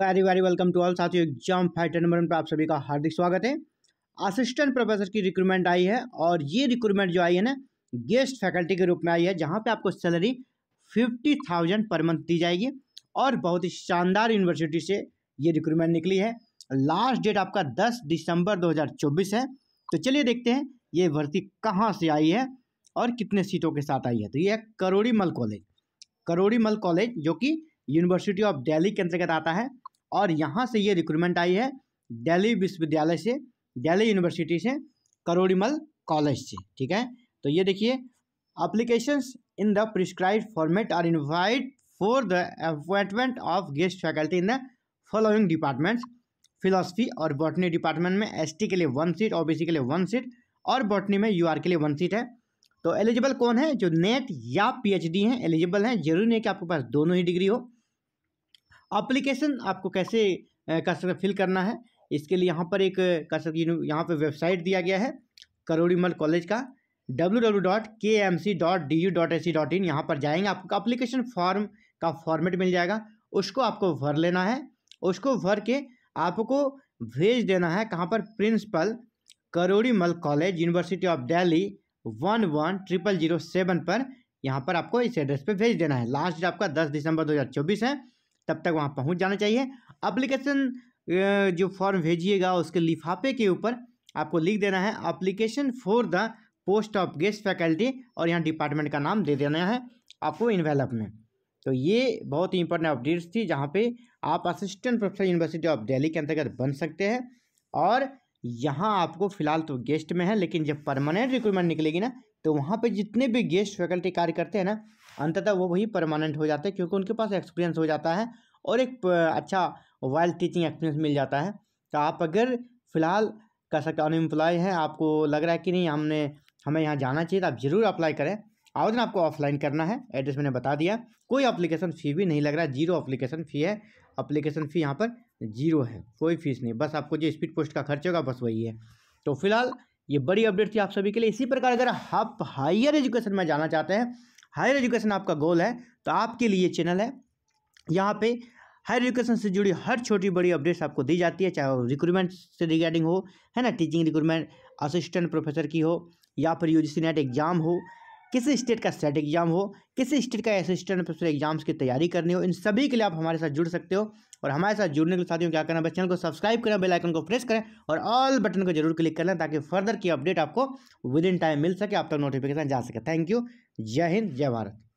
Very very welcome to all साथियों exam fighter number पर आप सभी का हार्दिक स्वागत है। असिस्टेंट प्रोफेसर की रिक्रूटमेंट आई है और ये रिक्रूटमेंट जो आई है ना गेस्ट फैकल्टी के रूप में आई है, जहाँ पे आपको salary fifty thousand per month दी जाएगी और बहुत ही शानदार यूनिवर्सिटी से ये रिक्रूटमेंट निकली है। लास्ट डेट आपका दस दिसंबर दो हज़ार चौबीस है। तो चलिए देखते हैं, ये भर्ती कहाँ से आई है और कितने सीटों के साथ आई है। तो ये है करोड़ी मल कॉलेज। करोड़ी मल कॉलेज जो कि यूनिवर्सिटी ऑफ़ दिल्ली के अंतर्गत आता है। और यहाँ से ये रिक्रूटमेंट आई है दिल्ली विश्वविद्यालय से, दिल्ली यूनिवर्सिटी से करोड़ीमल कॉलेज से, ठीक है? तो ये देखिए applications in the prescribe format are invite for the appointment of guest faculty in the following departments philosophy और बॉटनी डिपार्टमेंट में एसटी के लिए वन सीट ओबीसी के लिए वन सीट और बॉटनी में यूआर के लिए वन सीट है। तो एलिजिबल कौन है? जो नेट या पी पीएचडी हैं एलिजिबल हैं, ज़रूरी नहीं कि आपके पास दोनों ही डिग्री हो। अप्लीकेशन आपको कैसे कर सकते फिल करना है, इसके लिए यहाँ पर एक कर सकते यहाँ पर वेबसाइट दिया गया है करोड़ीमल कॉलेज का W W dot K M C dot D U dot A C dot in यहाँ पर जाएँगे, आपको अप्लीकेशन फॉर्म का फॉर्मेट मिल जाएगा, उसको आपको भर लेना है, उसको भर के आपको भेज देना है कहाँ पर? Principal Karorimal college university of Delhi one one triple zero seven पर, यहाँ पर आपको इस एड्रेस पे भेज देना है। लास्ट डेट आपका दस दिसंबर दो हज़ार चौबीस है तब तक वहाँ पहुँच जाना चाहिए। अप्लीकेशन जो फॉर्म भेजिएगा उसके लिफाफे के ऊपर आपको लिख देना है application for the post of guest faculty और यहाँ डिपार्टमेंट का नाम दे देना है आपको इन्वेलप में। तो ये बहुत ही इंपॉर्टेंट अपडेट्स थी जहाँ पे आप assistant professor university of Delhi के अंतर्गत बन सकते हैं और यहाँ आपको फ़िलहाल तो गेस्ट में है, लेकिन जब परमानेंट रिक्रूटमेंट निकलेगी ना तो वहाँ पे जितने भी गेस्ट फैकल्टी कार्य करते हैं ना अंततः वो वही परमानेंट हो जाते हैं क्योंकि उनके पास एक्सपीरियंस हो जाता है और एक अच्छा वाइल्ड टीचिंग एक्सपीरियंस मिल जाता है। तो आप अगर फ़िलहाल कर सकते अनएम्प्लॉय हैं, आपको लग रहा है कि नहीं, हमने, हमें यहाँ जाना चाहिए तो आप ज़रूर अप्लाई करें। आवेदन आपको ऑफलाइन करना है एड्रेस मैंने बता दिया। कोई अप्लीकेशन फ़ी भी नहीं लग रहा है ज़ीरो अप्लीकेशन फ़ी है। अप्लीकेशन फ़ी यहाँ पर ज़ीरो है, कोई फ़ीस नहीं, बस आपको जो स्पीड पोस्ट का खर्च होगा, बस वही है। तो फ़िलहाल ये बड़ी अपडेट थी आप सभी के लिए। इसी प्रकार अगर आप हायर एजुकेशन में जाना चाहते हैं हायर एजुकेशन आपका गोल है तो आपके लिए चैनल है। यहाँ पे हायर एजुकेशन से जुड़ी हर छोटी बड़ी अपडेट्स आपको दी जाती है, चाहे वो रिक्रूटमेंट से रिगार्डिंग हो, है ना टीचिंग रिक्रूटमेंट असिस्टेंट प्रोफेसर की हो, या फिर यू जी नेट एग्ज़ाम हो, किसी स्टेट का सेट एग्ज़ाम हो, किसी स्टेट का असिस्टेंट प्रोफेसर एग्ज़ाम्स की तैयारी करनी हो, इन सभी के लिए आप हमारे साथ जुड़ सकते हो। और हमारे साथ जुड़ने के साथियों, क्या करना बस चैनल को सब्सक्राइब करें बेल आइकन को प्रेस करें, और ऑल बटन को ज़रूर क्लिक कर लें ताकि फर्दर की अपडेट आपको विद इन टाइम मिल सके, आप तक नोटिफिकेशन जा सके। थैंक यू जय हिंद जय भारत।